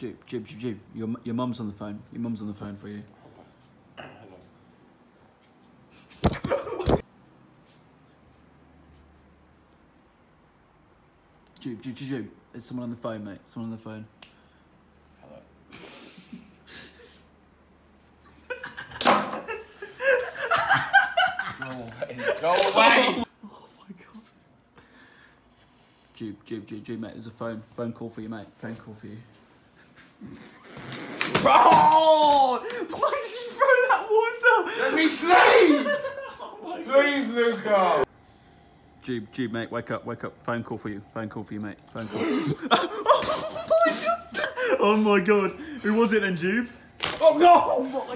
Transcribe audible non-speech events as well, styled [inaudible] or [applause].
Jude, Jude, Jude, Jude. Your, your mum's on the phone. Your mum's on the phone for you. Jude, Jude, Jude, Jude. There's someone on the phone, mate. Someone on the phone. Hello. Go away. Go away. Oh my god. Jude, Jude, Jude, Jude, mate. There's a phone. Phone call for you, mate. Phone call for you. Oh! Why did you throw that water? Let me sleep! [laughs] Oh my Please, Luca! Jude, Jude, mate, wake up, wake up. Phone call for you. Phone call for you, mate. Phone call. [laughs] oh my god! Oh my god. Who was it then, Jude? Oh no! Oh